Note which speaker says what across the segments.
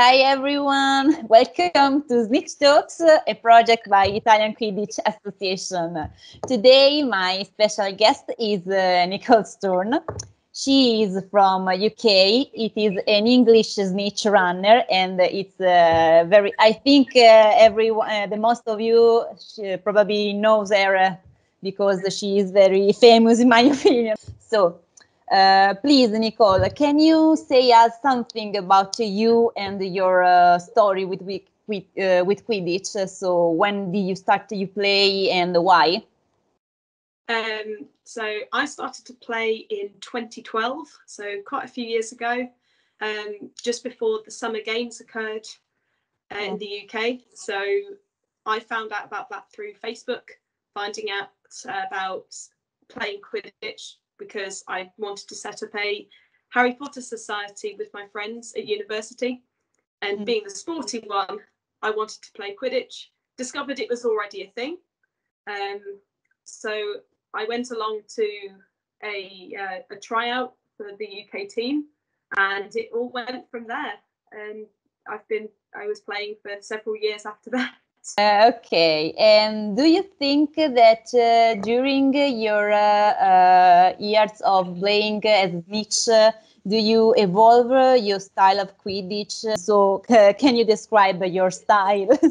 Speaker 1: Hi everyone, welcome to Snitch Talks, a project by Italian Quidditch Association. Today my special guest is uh, Nicole Stone. She is from UK. It is an English snitch runner, and it's uh, very. I think uh, everyone, uh, the most of you probably knows her uh, because she is very famous, in my opinion. So uh, please, Nicole, can you say us something about you and your uh, story with with uh, with Quidditch? So, when did you start to play and why?
Speaker 2: Um, so, I started to play in 2012, so quite a few years ago, um, just before the Summer Games occurred uh, in the UK. So, I found out about that through Facebook, finding out about playing Quidditch because I wanted to set up a Harry Potter society with my friends at university. And mm. being the sporty one, I wanted to play Quidditch. Discovered it was already a thing. Um, so I went along to a, uh, a tryout for the UK team, and it all went from there. And I've been I was playing for several years after that.
Speaker 1: Uh, okay, and do you think that uh, during your uh, uh years of playing as Snitch, uh, do you evolve uh, your style of Quidditch? So, can you describe your style?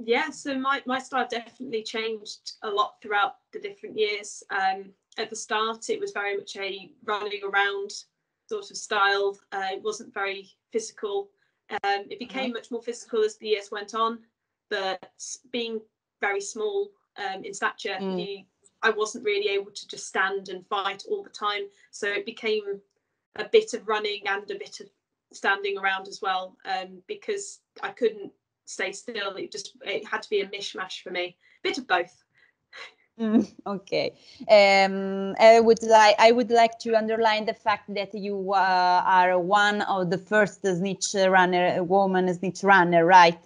Speaker 2: Yeah, so my, my style definitely changed a lot throughout the different years. Um, at the start, it was very much a running around sort of style. it wasn't very physical um, it became much more physical as the years went on, but being very small um, in stature, mm. I wasn't really able to just stand and fight all the time. So it became a bit of running and a bit of standing around as well, um, because I couldn't stay still. It just it had to be a mishmash for me, a bit of both.
Speaker 1: Mm, okay. Um, I would like I would like to underline the fact that you uh, are one of the first snitch runner, woman snitch runner, right?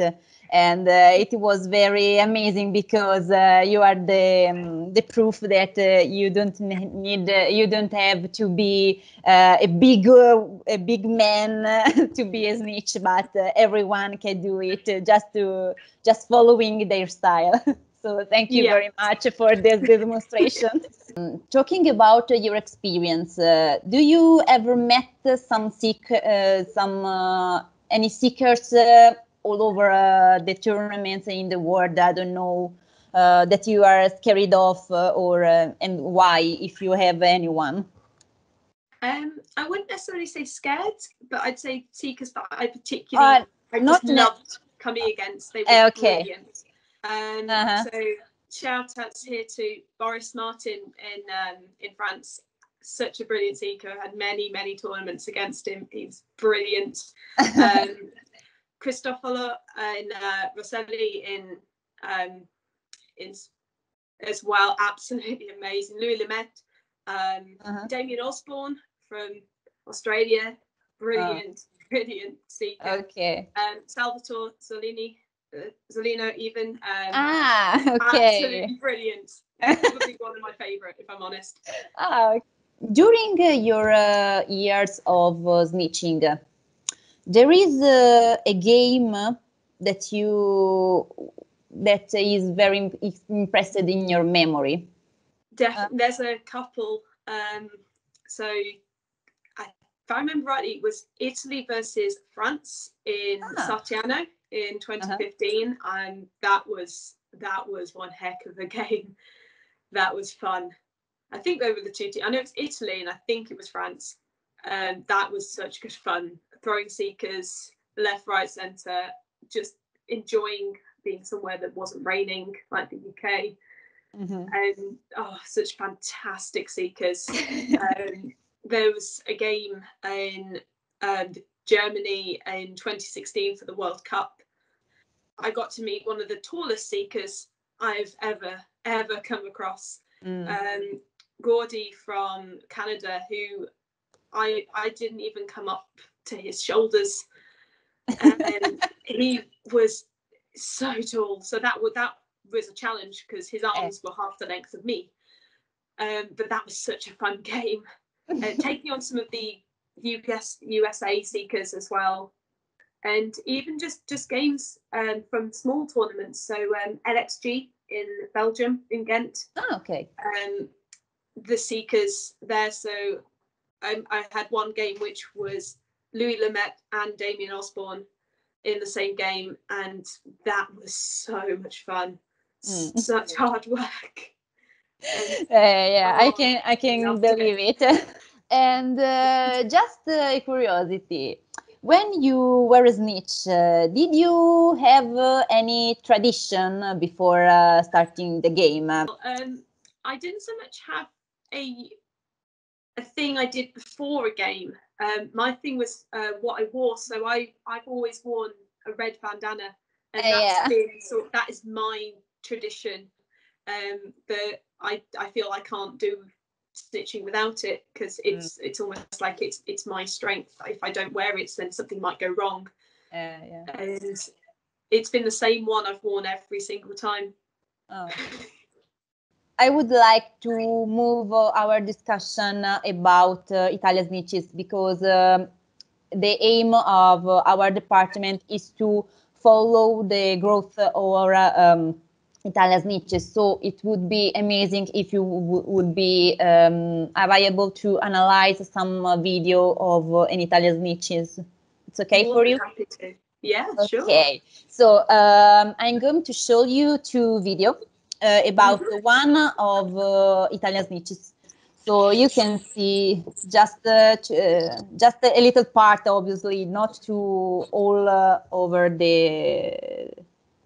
Speaker 1: And uh, it was very amazing because uh, you are the um, the proof that uh, you don't need uh, you don't have to be uh, a big a big man to be a snitch, but everyone can do it just to just following their style. So thank you yeah. very much for this demonstration. Um, talking about uh, your experience, uh, do you ever met some seek, uh, some uh, any seekers uh, all over uh, the tournaments in the world? I don't know that you are scared of, or and why, if you have anyone.
Speaker 2: Um, I wouldn't necessarily say scared, but I'd say seekers that I particularly I not loved coming against. They were okay. brilliant. Um, uh-huh. So shout outs here to Boris Martin in um, in France. Such a brilliant seeker. Had many many tournaments against him. He's brilliant. Um, Cristoforo and uh, Rosselli in um, in as well. Absolutely amazing. Louis Lemaitre, um, uh-huh. Damien Osborne from Australia. Brilliant, oh. brilliant seeker.
Speaker 1: Okay.
Speaker 2: Um, Salvatore Zolini Zollino even. Um,
Speaker 1: ah, okay.
Speaker 2: Absolutely brilliant. Probably one of my favourite, if I'm honest.
Speaker 1: Ah, during uh, your uh, years of uh, snitching, there is uh, a game that you that is very impressed in your memory.
Speaker 2: Definitely, there's a couple. Um, so, I, if I remember rightly, it was Italy versus France in ah. Sarteano in 2015 uh-huh. and that was that was one heck of a game. That was fun. I think they were the two teams i know it's italy and i think it was france and um, that was such good fun. Throwing seekers left right center just enjoying being somewhere that wasn't raining like the uk mm-hmm. and oh such fantastic seekers. Um, there was a game in um, Germany in 2016 for the World Cup I got to meet one of the tallest seekers I've ever ever come across. Mm. Um, Gordy from Canada, who I I didn't even come up to his shoulders, and he was so tall. So that would that was a challenge because his arms were half the length of me. Um, but that was such a fun game. Uh, taking on some of the US USA seekers as well, and even just just games um, from small tournaments. So um, LXG in Belgium in Ghent.
Speaker 1: Oh, okay.
Speaker 2: Um, the seekers there. So um, I had one game which was Louis Lemaitre and Damien Osborne in the same game, and that was so much fun. Mm. Such hard work.
Speaker 1: Uh, yeah, I can I can believe it. and uh, just a curiosity, when you were a snitch, uh, did you have uh, any tradition before uh, starting the game?
Speaker 2: Um, I didn't so much have a a thing I did before a game. Um, my thing was uh, what I wore. So I I've always worn a red bandana, and that's yeah. been sort of, that is my tradition. Um, that I I feel I can't do snitching without it because mm. it's mm. it's almost like it's it's my strength. If I don't wear it, then something might go wrong.
Speaker 1: Uh, yeah.
Speaker 2: And it's been the same one I've worn every single time.
Speaker 1: Oh. I would like to move uh, our discussion uh, about uh, Italia Snitches because um, the aim of our department is to follow the growth or um, Italia Snitches. So it would be amazing if you would be um, available to analyze some uh, video of uh, an Italia Snitches. It's okay
Speaker 2: More
Speaker 1: for you?
Speaker 2: Happy to. Yeah,
Speaker 1: okay.
Speaker 2: sure.
Speaker 1: Okay, so um, I'm going to show you two video uh, about mm -hmm. one of uh, Italia Snitches. So you can see just uh, uh, just a little part, obviously, not to all uh, over the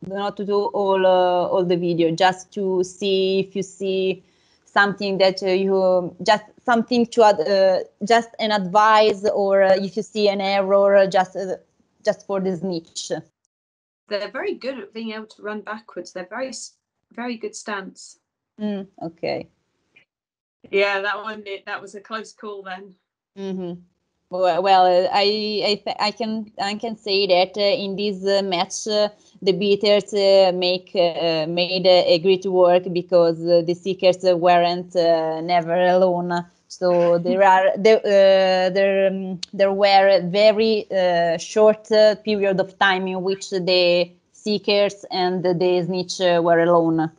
Speaker 1: not to do all uh, all the video, just to see if you see something that uh, you just something to uh, just an advice, or if you see an error, just just for this snitch.
Speaker 2: They're very good at being able to run backwards. They're very very good stance.
Speaker 1: Mm, okay.
Speaker 2: Yeah, that one that was a close call then.
Speaker 1: Mm-hmm. Well, I I, I can I can say that uh, in this uh, match uh, the beaters uh, make uh, made a great work because uh, the seekers weren't never alone. So there are there there um, there were very short period of time in which the seekers and the snitch were alone.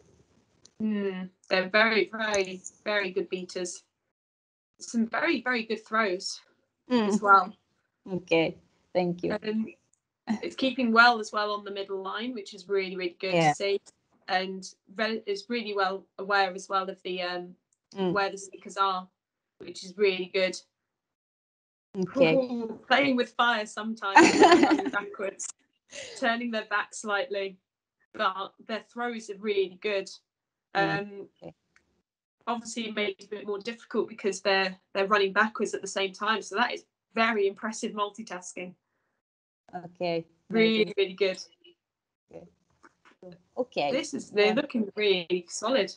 Speaker 2: Mm. They're very, very, very good beaters. Some very, very good throws mm. as well.
Speaker 1: Okay, thank you.
Speaker 2: Um, it's keeping well as well on the middle line, which is really, really good yeah. to see. And re- is really well aware as well of the um, mm. where the speakers are, which is really good.
Speaker 1: Okay.
Speaker 2: Ooh, playing with fire sometimes, backwards, turning their back slightly, but their throws are really good. Mm. Um, okay. Obviously, made it a bit more difficult because they're they're running backwards at the same time. So that is very impressive multitasking.
Speaker 1: Okay.
Speaker 2: Really, really good.
Speaker 1: Okay. okay.
Speaker 2: This is they're yeah. looking really solid.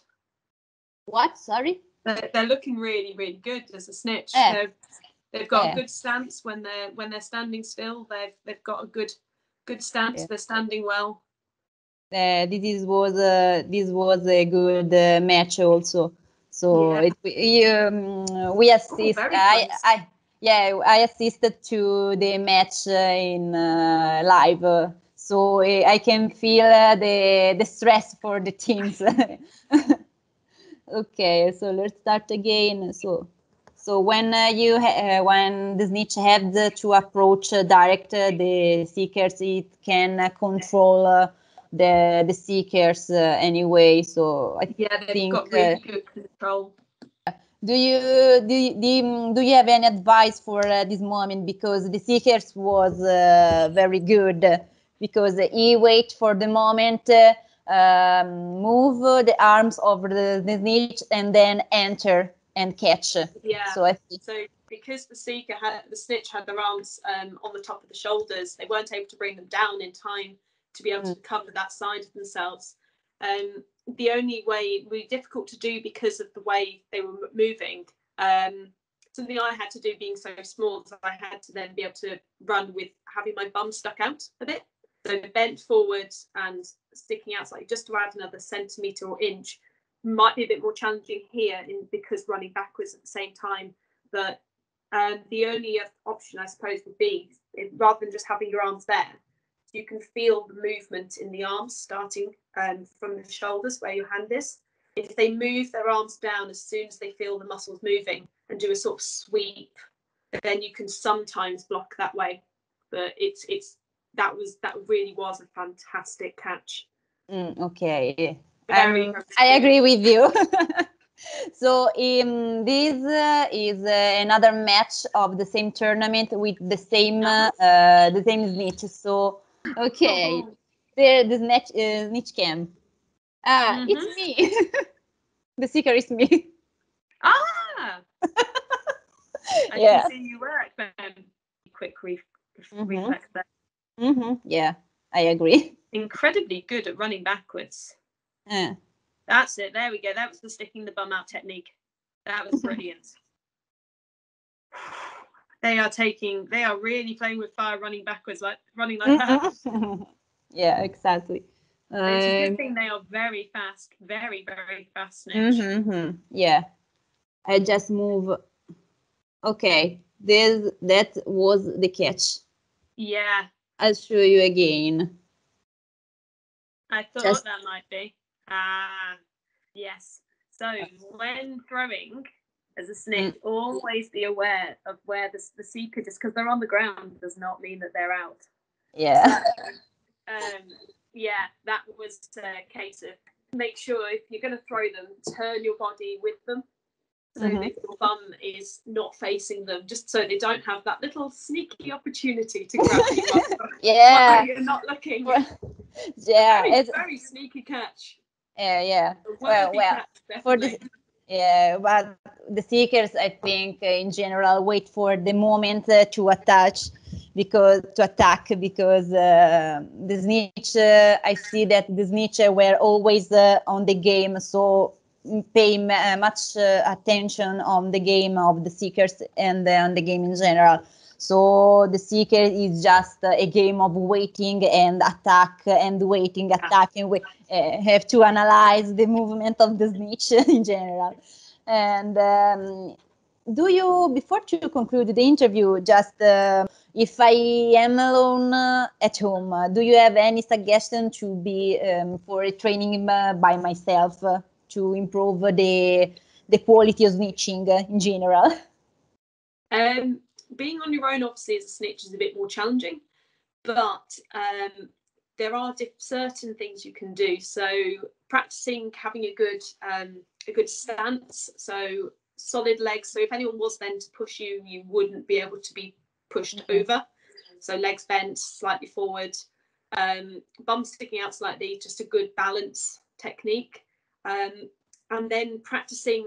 Speaker 1: What? Sorry.
Speaker 2: They're, they're looking really, really good as a snitch. Yeah. They've, they've got yeah. a good stance when they're when they're standing still. They've they've got a good good stance. They're standing well
Speaker 1: uh, this was uh, this was a good uh, match also. So yeah. it, um, we assist. Oh, I, I yeah I assisted to the match uh, in uh, live. so I can feel uh, the the stress for the teams. okay, so let's start again. So. So when uh, you uh, when the snitch had to approach uh, direct the seekers, it can control the the seekers uh, anyway. So I
Speaker 2: yeah, they've think, got really uh, good control.
Speaker 1: Do you do, do, do you have any advice for uh, this moment because the seekers was uh, very good because he wait for the moment uh, um, move the arms over the, the snitch and then enter and catch.
Speaker 2: Yeah. So I think so because the seeker had the snitch had their arms um, on the top of the shoulders, they weren't able to bring them down in time to be able mm. to cover that side of themselves. Um, the only way be difficult to do because of the way they were moving. Um, something I had to do being so small that I had to then be able to run with having my bum stuck out a bit. So bent forward and sticking out slightly just to add another centimetre or inch might be a bit more challenging here in because running backwards at the same time. But And the only option, I suppose, would be rather than just having your arms there, you can feel the movement in the arms starting um, from the shoulders where your hand is. If they move their arms down as soon as they feel the muscles moving and do a sort of sweep, then you can sometimes block that way. But it's it's that was that really was a fantastic catch.
Speaker 1: Mm, okay, um, I agree with you. so um, this uh, is uh, another match of the same tournament with the same uh, uh the same snitch. So okay, oh. there the snitch uh, snitch cam. Ah, mm -hmm. it's me. the seeker is me.
Speaker 2: Ah. I yeah. can see you work then. Quick re- mm-hmm. reflex there.
Speaker 1: Mm-hmm. Yeah, I agree.
Speaker 2: Incredibly good at running backwards. Yeah. That's it. There we go. That was the sticking the bum out technique. That was brilliant. They are taking. They are really playing with fire, running backwards, like running like that.
Speaker 1: yeah, exactly.
Speaker 2: Um, it's a good um, thing they are very fast, very very fast. Mm-hmm,
Speaker 1: yeah, I just move Okay, this that was the catch.
Speaker 2: Yeah.
Speaker 1: I'll show you again.
Speaker 2: I thought Just... that might be. Ah, yes. So when throwing as a snitch, mm. always be aware of where the, the seeker, just because they're on the ground, does not mean that they're out.
Speaker 1: Yeah.
Speaker 2: So, um, yeah, that was a case of make sure if you're going to throw them, turn your body with them so mm-hmm. that your bum is not facing them, just so they don't have that little sneaky opportunity to grab you.
Speaker 1: yeah,
Speaker 2: you're not looking.
Speaker 1: yeah,
Speaker 2: very, it's very sneaky catch.
Speaker 1: Yeah, yeah. Well, well, for the yeah, but the seekers, I think, uh, in general, wait for the moment uh, to attach because to attack because uh, the snitch. Uh, I see that the snitch were always uh, on the game, so pay uh, much uh, attention on the game of the seekers and uh, on the game in general. So the seeker is just a game of waiting and attack and waiting, attack, and we uh, have to analyze the movement of the snitch in general. And um, do you, before to conclude the interview, just uh, if I am alone uh, at home, do you have any suggestion to be um, for a training by myself? to improve the the quality of snitching in general?
Speaker 2: Um, being on your own, obviously, as a snitch is a bit more challenging, but um, there are certain things you can do. So practicing having a good um, a good stance, so solid legs. So if anyone was then to push you, you wouldn't be able to be pushed mm-hmm. over. So legs bent slightly forward, um, bum sticking out slightly, just a good balance technique um, and then practicing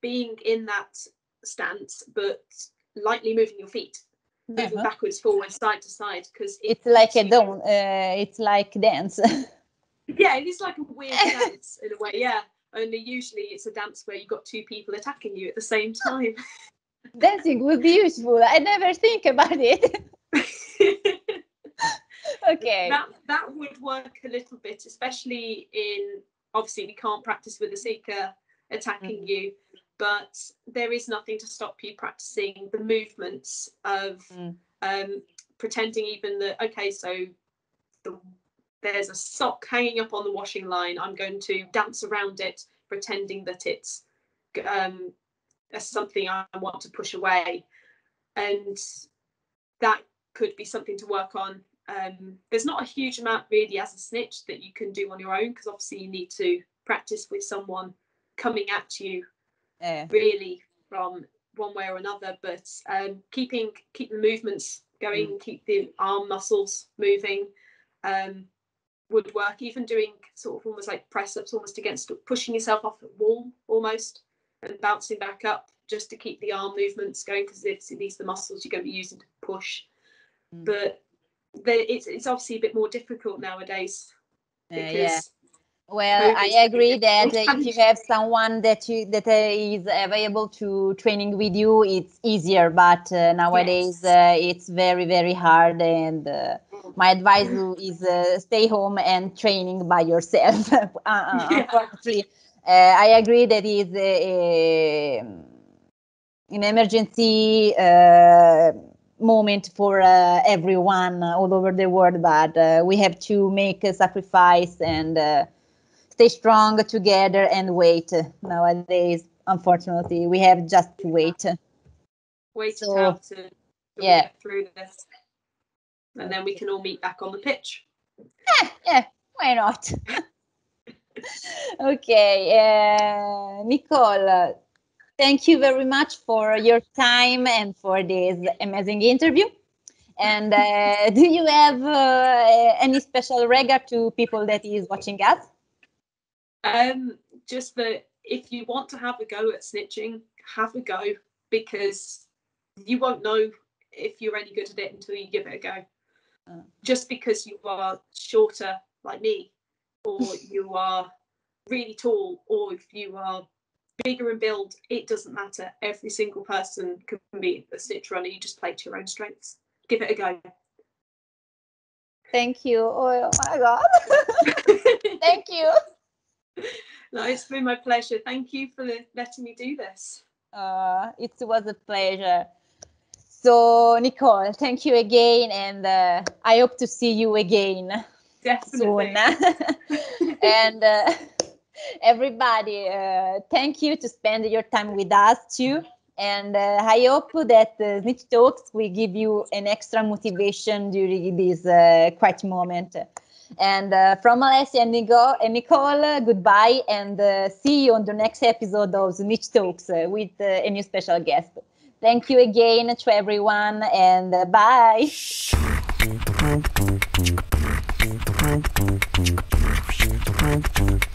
Speaker 2: being in that stance but lightly moving your feet moving uh-huh. backwards forwards side to side because
Speaker 1: it it's like a don uh, it's like dance.
Speaker 2: Yeah it is like a weird dance in a way yeah. Only usually it's a dance where you've got two people attacking you at the same time.
Speaker 1: Dancing would be useful. I never think about it. Okay.
Speaker 2: That that would work a little bit especially in obviously we can't practice with a seeker attacking mm. you but there is nothing to stop you practicing the movements of mm. um, pretending even that okay so the, there's a sock hanging up on the washing line i'm going to dance around it pretending that it's um, something i want to push away and that could be something to work on um, there's not a huge amount really as a snitch that you can do on your own because obviously you need to practice with someone coming at you yeah. really from one way or another but um, keeping keep the movements going mm. keep the arm muscles moving um, would work even doing sort of almost like press ups almost against pushing yourself off the wall almost and bouncing back up just to keep the arm movements going because it's these the muscles you're going to be using to push mm. but it's it's obviously a bit more difficult nowadays.
Speaker 1: Uh, yeah. Well, I agree that if you have someone that you that is available to training with you, it's easier. But uh, nowadays, yes. uh, it's very very hard. And uh, my advice is uh, stay home and training by yourself. Uh, uh, yeah. I agree that is a, an emergency uh, moment for uh, everyone all over the world, but uh, we have to make a sacrifice and uh, stay strong together and wait. Nowadays, unfortunately, we have just to wait.
Speaker 2: Wait so, out to, to yeah. through this, and then we can all meet back on the pitch.
Speaker 1: Yeah, yeah. Why not? okay, uh, Nicole thank you very much for your time and for this amazing interview. And uh, do you have uh, any special regard to people that is watching us?
Speaker 2: Um, just that if you want to have a go at snitching, have a go because you won't know if you're any good at it until you give it a go. Uh. Just because you are shorter like me, or you are really tall, or if you are bigger in build, it doesn't matter. Every single person can be a snitch runner. You just play to your own strengths. Give it a go.
Speaker 1: Thank you. Oh, my God. Thank you.
Speaker 2: No, it's been my pleasure. Thank you for letting me do this.
Speaker 1: Uh, it was a pleasure. So, Nicole, thank you again, and uh, I hope to see you again
Speaker 2: Definitely.
Speaker 1: soon. and uh, everybody, uh, thank you to spend your time with us too. And uh, I hope that uh, Snitch Talks will give you an extra motivation during this uh, quiet moment. And uh, from Alessia and Nicole, and Nicole goodbye and uh, see you on the next episode of Snitch Talks uh, with a new special guest. Thank you again to everyone and bye.